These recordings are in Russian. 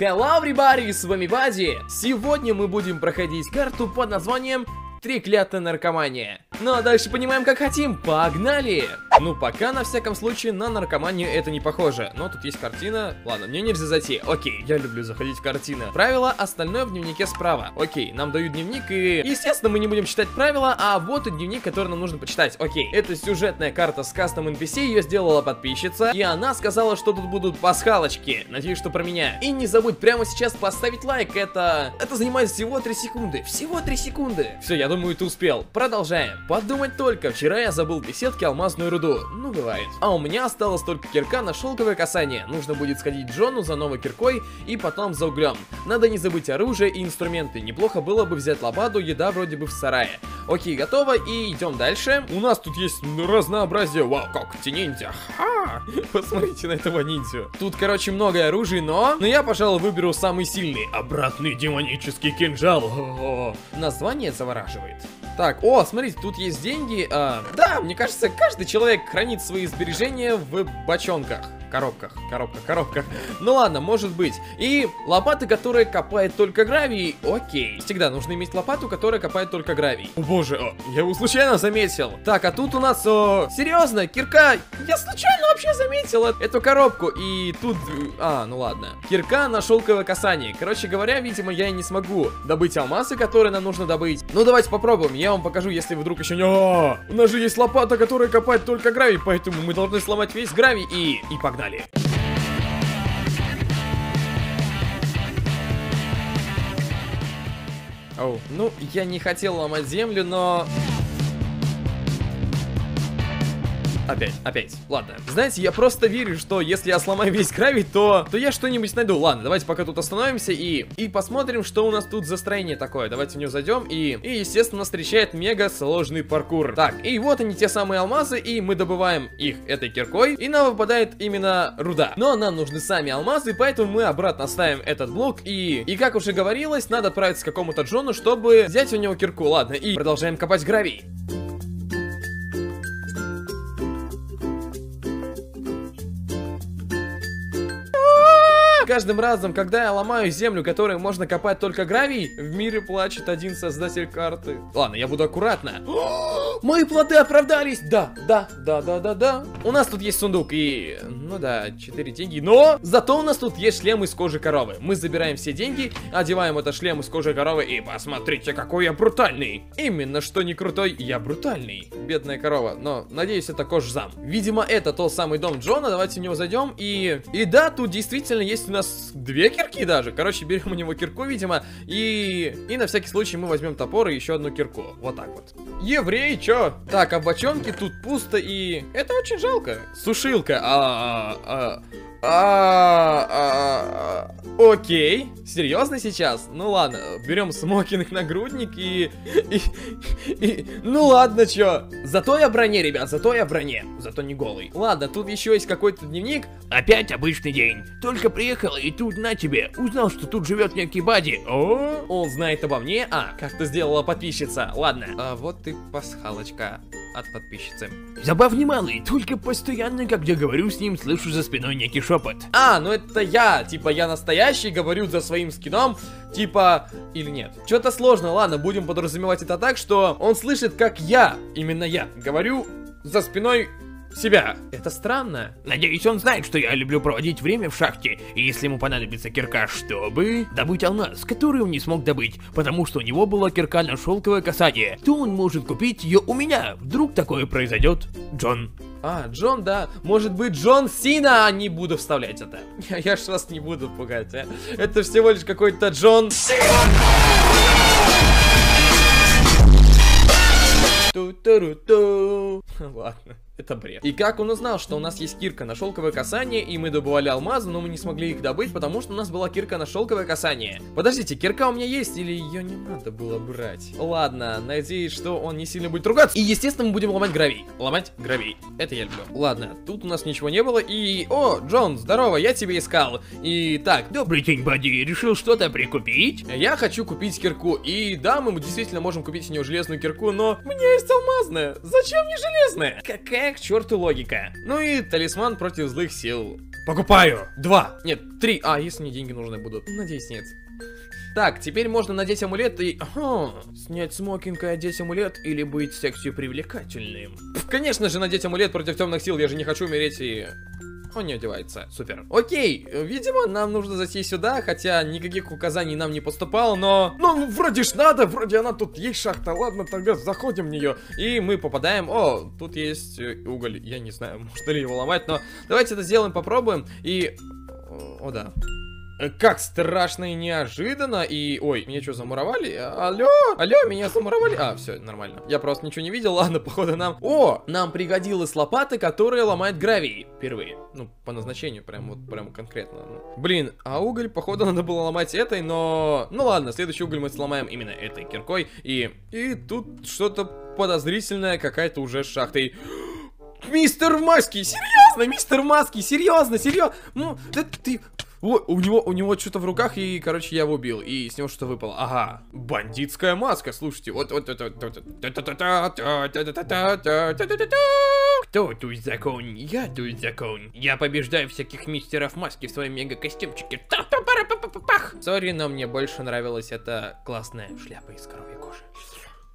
Hello, everybody, с вами Бади. Сегодня мы будем проходить карту под названием Треклятая наркомания. Ну а дальше понимаем как хотим, погнали! Ну пока на всяком случае на наркоманию это не похоже, но тут есть картина, ладно, мне нельзя зайти, окей, я люблю заходить в картины. Правила, остальное в дневнике справа, окей, нам дают дневник и, естественно, мы не будем читать правила, а вот и дневник, который нам нужно почитать, окей. Это сюжетная карта с кастом NPC, ее сделала подписчица, и она сказала, что тут будут пасхалочки, надеюсь, что про меня. И не забудь прямо сейчас поставить лайк, это... это занимает всего 3 секунды, всего 3 секунды. Все, я думаю, ты успел. Продолжаем. Подумать только, вчера я забыл в беседке алмазную руду. Ну, бывает. А у меня осталось только кирка на шелковое касание. Нужно будет сходить Джону за новой киркой и потом за углем. Надо не забыть оружие и инструменты. Неплохо было бы взять лопату, еда вроде бы в сарае. Окей, готово, и идем дальше. У нас тут есть разнообразие. Вау, как те ниндзя. Ха! Посмотрите на этого ниндзю. Тут, короче, много оружий, но... Но я, пожалуй, выберу самый сильный. Обратный демонический кинжал. О -о -о. Название завораживает. Так, о, смотрите, тут есть деньги. А, да, мне кажется, каждый человек хранит свои сбережения в бочонках. Коробках, коробках, коробках. Ну ладно, может быть. И лопата, которая копает только гравий. Окей. Всегда нужно иметь лопату, которая копает только гравий. О боже, о, я его случайно заметил. Так, а тут у нас, о, серьезно, кирка. Я случайно вообще заметил эту коробку. И тут, а, ну ладно. Кирка на шелковое касание. Короче говоря, видимо, я и не смогу добыть алмазы, которые нам нужно добыть. Ну давайте попробуем. Я вам покажу, если вдруг еще не... О, у нас же есть лопата, которая копает только гравий, поэтому мы должны сломать весь гравий и... И погнали. Оу, ну, я не хотел ломать землю, но... Опять, опять. Ладно. Знаете, я просто верю, что если я сломаю весь гравий, то, то я что-нибудь найду. Ладно, давайте пока тут остановимся и, и посмотрим, что у нас тут за строение такое. Давайте в него зайдем и, и, естественно, встречает мега сложный паркур. Так, и вот они, те самые алмазы, и мы добываем их этой киркой, и нам выпадает именно руда. Но нам нужны сами алмазы, поэтому мы обратно ставим этот блок, и, и как уже говорилось, надо отправиться к какому-то Джону, чтобы взять у него кирку. Ладно, и продолжаем копать гравий. Каждым разом, когда я ломаю землю, которой можно копать только гравий, в мире плачет один создатель карты. Ладно, я буду аккуратно. Мои плоды оправдались! Да, да, да, да, да, да. У нас тут есть сундук и... Ну да, 4 деньги. Но зато у нас тут есть шлем из кожи коровы. Мы забираем все деньги, одеваем этот шлем из кожи коровы и посмотрите, какой я брутальный. Именно что не крутой, я брутальный. Бедная корова. Но, надеюсь, это кожзам. Видимо, это тот самый дом Джона. Давайте в него зайдем. И... И да, тут действительно есть у нас две кирки даже. Короче, берем у него кирку, видимо. И... И на всякий случай мы возьмем топор и еще одну кирку. Вот так вот. Еврей, чё? Так, а в бочонке тут пусто и... Это очень жалко. Сушилка. А, а, а, а, а, а, окей. Серьезно сейчас? Ну ладно, берем смокинг нагрудник и, и, и... Ну ладно, чё. Зато я в броне, ребят, зато я в броне. Зато не голый. Ладно, тут еще есть какой-то дневник. Опять обычный день. Только приехал и тут на тебе. Узнал, что тут живет некий Бади. О, Он знает обо мне? А, как ты сделала подписчица. Ладно. А вот ты пасхалочка от подписчицы. забавный малый. Только постоянно, когда говорю с ним, слышу за спиной некий шепот. А, ну это я. Типа я настоящий, говорю за своим скином. Типа, или нет. Что-то сложно, ладно, будем подразумевать это так, что он слышит, как я, именно я, говорю за спиной себя. Это странно. Надеюсь, он знает, что я люблю проводить время в шахте, и если ему понадобится кирка, чтобы добыть алмаз, который он не смог добыть, потому что у него была кирка на шелковое касание, то он может купить ее у меня. Вдруг такое произойдет, Джон. А, Джон, да. Может быть, Джон Сина, а не буду вставлять это. Я, я ж вас не буду пугать, а. Это всего лишь какой-то Джон... Ту-ту-ру-ту. Ладно. Это бред. И как он узнал, что у нас есть кирка на шелковое касание, и мы добывали алмазы, но мы не смогли их добыть, потому что у нас была кирка на шелковое касание. Подождите, кирка у меня есть, или ее не надо было брать? Ладно, надеюсь, что он не сильно будет ругаться. И, естественно, мы будем ломать гравий. Ломать гравий. Это я люблю. Ладно, тут у нас ничего не было, и... О, Джон, здорово, я тебя искал. И так, добрый день, Бади, решил что-то прикупить? Я хочу купить кирку, и да, мы действительно можем купить у него железную кирку, но у меня есть алмазная. Зачем мне железная? Какая к черту логика? Ну и талисман против злых сил. Покупаю. Два. Нет, три. А, если мне деньги нужны будут. Надеюсь, нет. Так, теперь можно надеть амулет и... Ага, снять смокинг и одеть амулет или быть секси привлекательным. Пф, Конечно же, надеть амулет против темных сил, я же не хочу умереть и... Он не одевается. Супер. Окей, видимо, нам нужно зайти сюда, хотя никаких указаний нам не поступало, но... Ну, вроде ж надо, вроде она тут есть шахта, ладно, тогда заходим в нее. И мы попадаем... О, тут есть э, уголь, я не знаю, можно ли его ломать, но давайте это сделаем, попробуем. И... О, да. Как страшно и неожиданно, и... Ой, меня что, замуровали? Алло? Алло, меня замуровали? А, все, нормально. Я просто ничего не видел, ладно, походу нам... О, нам пригодилась лопата, которая ломает гравий. Впервые. Ну, по назначению, прям вот, прям конкретно. Ну. Блин, а уголь, походу, надо было ломать этой, но... Ну ладно, следующий уголь мы сломаем именно этой киркой, и... И тут что-то подозрительное, какая-то уже шахта, и... Мистер Маски, серьезно, мистер Маски, серьезно, серьезно, ну, да ты, о, у него, у него что-то в руках, и, короче, я его убил, и с него что-то выпало. Ага, бандитская маска, слушайте, вот, вот, вот, вот, вот, Кто тут закон? Я тут закон. Я побеждаю всяких мистеров маски в своем мега-костюмчике. Сори, но мне больше нравилась эта классная шляпа из коровьей кожи.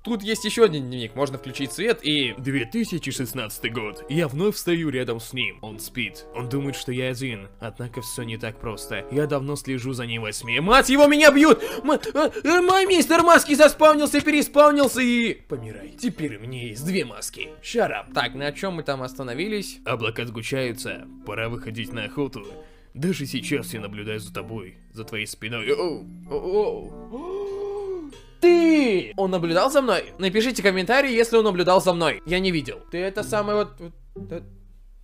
Тут есть еще один дневник, можно включить свет и... 2016 год. Я вновь стою рядом с ним. Он спит. Он думает, что я один. Однако все не так просто. Я давно слежу за ним во сне. Мать его, меня бьют! М- э, э, мой мистер Маски заспавнился, переспавнился и... Помирай. Теперь у меня есть две маски. Шарап. Так, на чем мы там остановились? Облака сгущаются. Пора выходить на охоту. Даже сейчас я наблюдаю за тобой, за твоей спиной. Оу, оу, оу. Ты! Он наблюдал за мной? Напишите комментарий, если он наблюдал за мной. Я не видел. Ты это самый вот...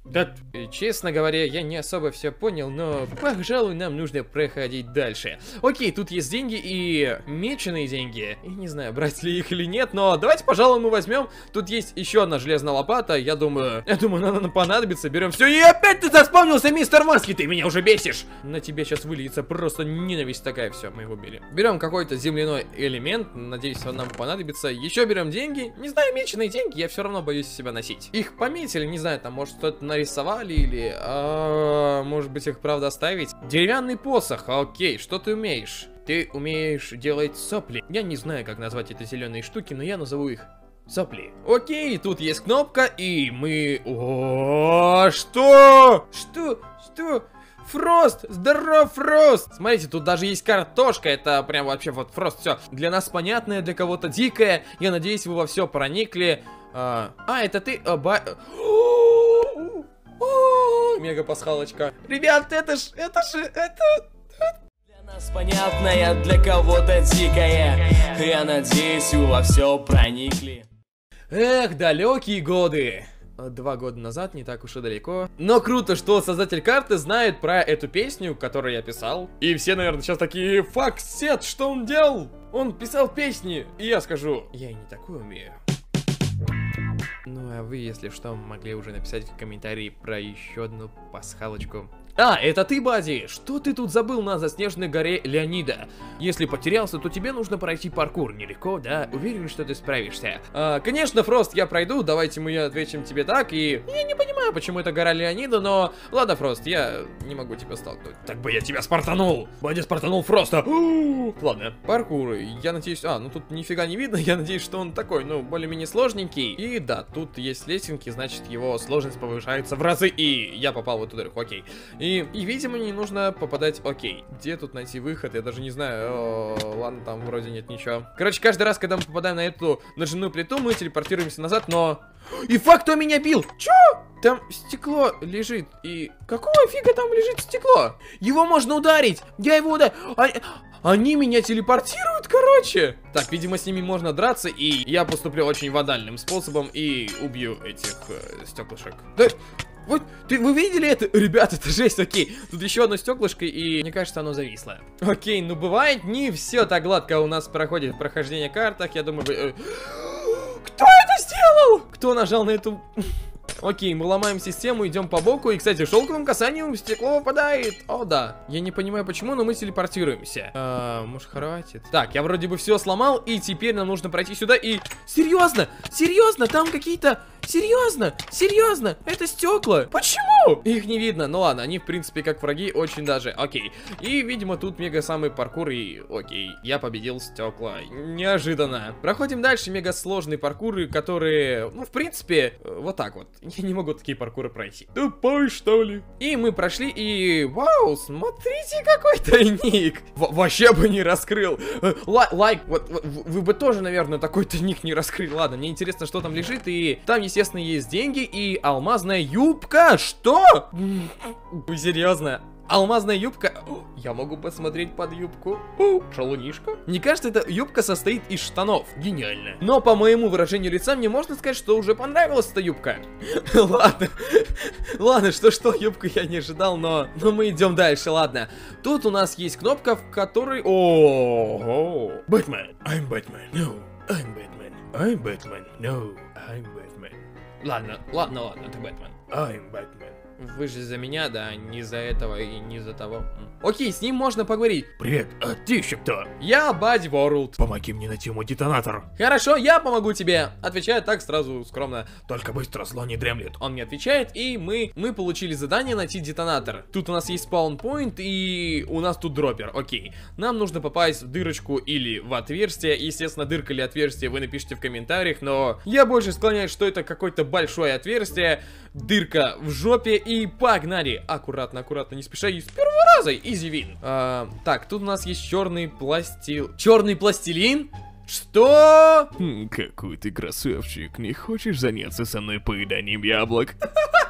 да- э, честно говоря, я не особо все понял, но, пожалуй, нам нужно проходить дальше. Окей, тут есть деньги и меченые деньги. Я не знаю, брать ли их или нет, но давайте, пожалуй, мы возьмем. Тут есть еще одна железная лопата, я думаю, я думаю, она нам понадобится. Берем все. И опять ты заспомнился, мистер Маски, ты меня уже бесишь. На тебе сейчас выльется просто ненависть такая, все, мы его убили. Берем какой-то земляной элемент, надеюсь, он нам понадобится. Еще берем деньги, не знаю, меченые деньги, я все равно боюсь себя носить. Их пометили, не знаю, там, может, что-то нарисовали или, а, может быть, их правда оставить. Деревянный посох, окей, что ты умеешь? Ты умеешь делать сопли. Я не знаю, как назвать эти зеленые штуки, но я назову их сопли. Окей, тут есть кнопка, и мы... О, что? Что? Что? Фрост! Здоров, Фрост! Смотрите, тут даже есть картошка, это прям вообще вот Фрост, все. Для нас понятное, для кого-то дикое. Я надеюсь, вы во все проникли. А, а, это ты... а, О, Мега пасхалочка. Ребят, это ж, это ж, это... Для нас понятная, для кого-то дикая Я надеюсь, вы во все проникли Эх, далекие годы. Два года назад, не так уж и далеко. Но круто, что создатель карты знает про эту песню, которую я писал. И все, наверное, сейчас такие, фак, Сет, что он делал? Он писал песни. И я скажу, я и не такое умею. Ну, а вы, если что, могли уже написать в комментарии про еще одну пасхалочку. А, это ты, Бади! Что ты тут забыл на заснеженной горе Леонида? Если потерялся, то тебе нужно пройти паркур. Нелегко, да? Уверен, что ты справишься. А, конечно, Фрост, я пройду, давайте мы ответим тебе так, и... Я не понимаю, почему это гора Леонида, но... Ладно, Фрост, я не могу тебя столкнуть. Так бы я тебя спартанул. Бадди спартанул Фроста. Ладно, паркур, я надеюсь... А, ну тут нифига не видно, я надеюсь, что он такой, ну, более-менее сложненький. И да, тут есть лесенки, значит, его сложность повышается в разы, и я попал в эту дырку, окей. И, и, видимо, не нужно попадать, окей. Где тут найти выход, я даже не знаю. О, ладно, там вроде нет ничего. Короче, каждый раз, когда мы попадаем на эту нажимную плиту, мы телепортируемся назад, но... И факт, кто меня бил! Чё? Там стекло лежит, и... Какого фига там лежит стекло? Его можно ударить! Я его ударил! А- Они меня телепортируют, короче! Так, видимо, с ними можно драться, и я поступлю очень вандальным способом и убью этих э, стеклышек. Да, вот, ты, вы видели это? Ребят, это жесть, окей. Тут еще одно стеклышко, и мне кажется, оно зависло. Окей, ну бывает не все так гладко у нас проходит прохождение картах. Я думаю, вы... э, Кто это сделал? Кто нажал на эту... Окей, мы ломаем систему, идем по боку. И, кстати, шелковым касанием стекло выпадает. О, да. Я не понимаю, почему, но мы телепортируемся. А, может, хватит? Так, я вроде бы все сломал, и теперь нам нужно пройти сюда и... Серьезно? Серьезно? Там какие-то Серьезно? Серьезно? Это стекла? Почему? Их не видно. Ну ладно, они в принципе как враги очень даже. Окей. И видимо тут мега самый паркур и окей. Я победил стекла. Неожиданно. Проходим дальше. Мега сложные паркуры, которые, ну в принципе, э, вот так вот. Я не могу такие паркуры пройти. Тупой что ли? И мы прошли и... Вау, смотрите какой тайник. В вообще бы не раскрыл. Э, лай, лайк, вот, вот, вы бы тоже, наверное, такой тайник не раскрыли. Ладно, мне интересно, что там лежит. И там, естественно, есть деньги и алмазная юбка. Что? Вы серьезно? Алмазная юбка. Я могу посмотреть под юбку. Шалунишка. Мне кажется, эта юбка состоит из штанов. Гениально. Но по моему выражению лица мне можно сказать, что уже понравилась эта юбка. Ладно. Ладно, что-что, юбку я не ожидал, но, но мы идем дальше, ладно. Тут у нас есть кнопка, в которой... О, Бэтмен, I'm Batman, no, I'm Batman, I'm Batman, no, I'm Batman, Ладно, ладно, ладно, ты Бэтмен. I'm Batman. Вы же за меня, да, не за этого и не за того. Окей, с ним можно поговорить. Привет, а ты еще кто? Я Бадди Ворлд. Помоги мне найти мой детонатор. Хорошо, я помогу тебе. Отвечаю так сразу скромно. Только быстро, зло не дремлет. Он мне отвечает, и мы, мы получили задание найти детонатор. Тут у нас есть спаунпоинт, и у нас тут дроппер. Окей. Нам нужно попасть в дырочку или в отверстие. Естественно, дырка или отверстие вы напишите в комментариях, но я больше склоняюсь, что это какое-то большое отверстие, дырка в жопе, и погнали. Аккуратно, аккуратно, не спеша, и с первого раза, изи вин. А, так, тут у нас есть черный пластил... Черный пластилин? Что? Хм, Какой ты красавчик, не хочешь заняться со мной поеданием яблок?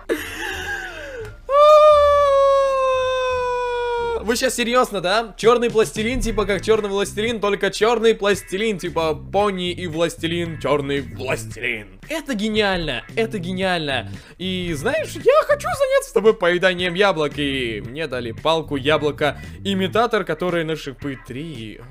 Вы сейчас серьезно, да? Черный пластилин, типа как черный властелин, только черный пластилин, типа пони и властелин, черный властелин. Это гениально, это гениально. И знаешь, я хочу заняться с тобой поеданием яблок. И мне дали палку яблоко имитатор, который на шипы 3.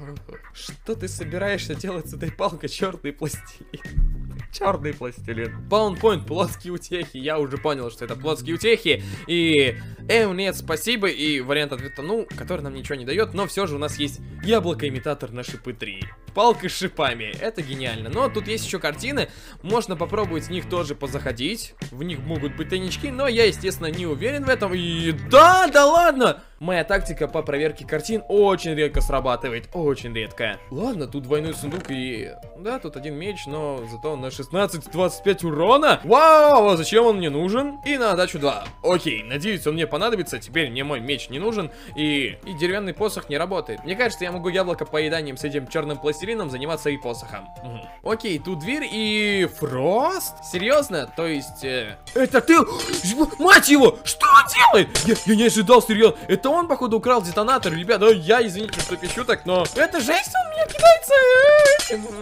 Что ты собираешься делать с этой палкой, черный пластилин? Черный пластилин. Паунпоинт, плоские утехи. Я уже понял, что это плоские утехи. И эм, нет, спасибо. И вариант ответа, ну, который нам ничего не дает. Но все же у нас есть яблоко-имитатор на шипы 3. Палка с шипами. Это гениально. Но тут есть еще картины. Можно попробовать в них тоже позаходить. В них могут быть тайнички. Но я, естественно, не уверен в этом. И да, да ладно! Моя тактика по проверке картин очень редко срабатывает. Очень редко. Ладно, тут двойной сундук и... Да, тут один меч, но зато на 16-25 урона. Вау, а зачем он мне нужен? И на отдачу 2. Окей, надеюсь, он мне понадобится. Теперь мне мой меч не нужен. И, и деревянный посох не работает. Мне кажется, я могу яблоко поеданием с этим черным пластилином заниматься и посохом. Мгм. Окей, тут дверь и... Фрост? Серьезно? То есть... э, Это ты... Мать его! Что он делает? Я, я не ожидал, серьезно. Это он, походу, украл детонатор. Ребята, я, извините, что пищу так, но... Это жесть, он меня кидается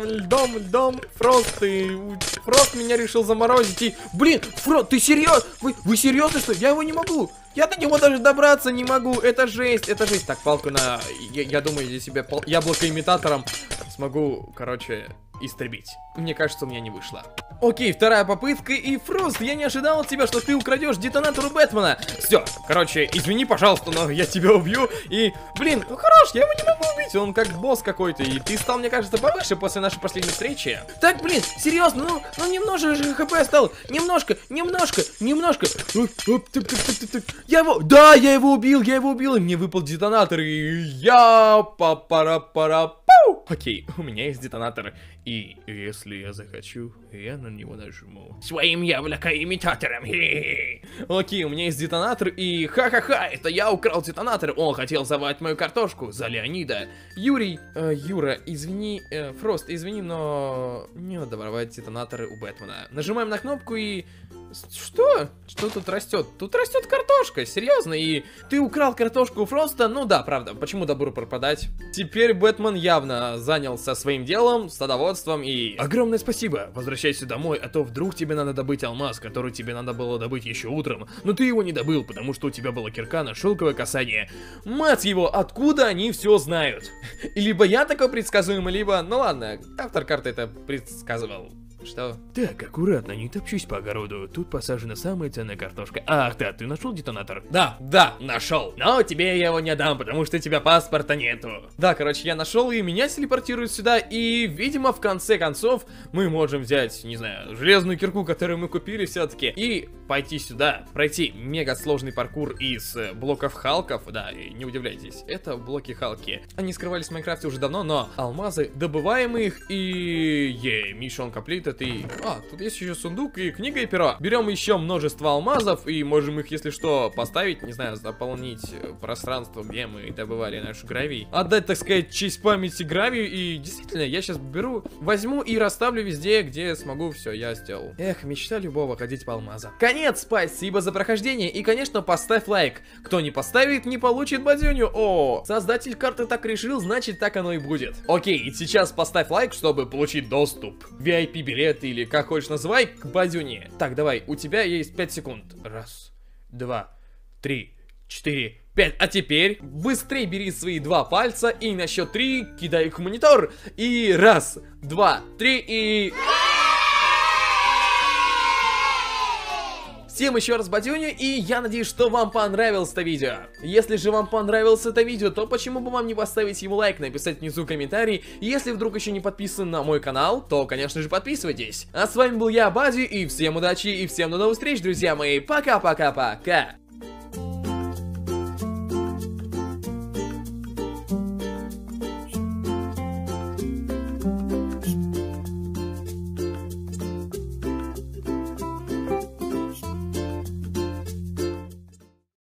льдом, льдом. Фрост, и... Фрост меня решил заморозить и... Блин, Фрост, ты серьезно? Вы, вы серьезно, что? Я его не могу. Я до него даже добраться не могу. Это жесть, это жесть. Так, палку на... Я, я думаю, я себе пал... яблоко-имитатором смогу, короче, истребить. Мне кажется, у меня не вышло. Окей, вторая попытка, и Фрост, я не ожидал от тебя, что ты украдешь детонатор у Бэтмена. Все, короче, извини, пожалуйста, но я тебя убью. И, блин, ну хорош, я его не могу убить, он как босс какой-то. И ты стал, мне кажется, повыше после нашей последней встречи. Так, блин, серьезно, ну, ну немножко же хп стал. Немножко, немножко, немножко. Я его, да, я его убил, я его убил, и мне выпал детонатор, и я па пау Окей, у меня есть детонатор, и если я захочу, я на него нажму. Своим яблоко-имитатором, хе-хе. Окей, у меня есть детонатор, и ха-ха-ха, это я украл детонатор. Он хотел завать мою картошку за Леонида. Юрий, э, Юра, извини, э, Фрост, извини, но не надо воровать детонаторы у Бэтмена. Нажимаем на кнопку и... Что? Что тут растет? Тут растет картошка, серьезно, и ты украл картошку у Фроста? Ну да, правда, почему добру пропадать? Теперь Бэтмен явно занялся своим делом, садоводством и... Огромное спасибо, возвращайся домой, а то вдруг тебе надо добыть алмаз, который тебе надо было добыть еще утром, но ты его не добыл, потому что у тебя была кирка на шелковое касание. Мать его, откуда они все знают? Либо я такой предсказуемый, либо... Ну ладно, автор карты это предсказывал. Что? Так, аккуратно, не топчусь по огороду. Тут посажена самая ценная картошка. Ах, да, ты нашел детонатор? Да, да, нашел. Но тебе я его не дам, потому что у тебя паспорта нету. Да, короче, я нашел и меня телепортируют сюда. И, видимо, в конце концов, мы можем взять, не знаю, железную кирку, которую мы купили все-таки, и пойти сюда, пройти мега сложный паркур из э, блоков Халков. Да, не удивляйтесь, это блоки Халки. Они скрывались в Майнкрафте уже давно, но алмазы, добываем их и... Е, миссион комплитед и... А, тут есть еще сундук и книга и перо. Берем еще множество алмазов и можем их, если что, поставить, не знаю, заполнить э, пространство, где мы добывали наш гравий. Отдать, так сказать, честь памяти гравию и действительно, я сейчас беру, возьму и расставлю везде, где смогу, все, я сделал. Эх, мечта любого ходить по алмазам. Конец, спасибо за прохождение и, конечно, поставь лайк. Кто не поставит, не получит бадюню. О, создатель карты так решил, значит так оно и будет. Окей, сейчас поставь лайк, чтобы получить доступ. VIP-билет или как хочешь называй, к бадюне. Так, давай, у тебя есть 5 секунд. Раз, два, три, четыре, пять. А теперь быстрее бери свои два пальца и на счет три кидай их в монитор. И раз, два, три и... Всем еще раз бадюню, и я надеюсь, что вам понравилось это видео. Если же вам понравилось это видео, то почему бы вам не поставить ему лайк, написать внизу комментарий. Если вдруг еще не подписан на мой канал, то, конечно же, подписывайтесь. А с вами был я, Бадю, и всем удачи, и всем до новых встреч, друзья мои. Пока-пока-пока.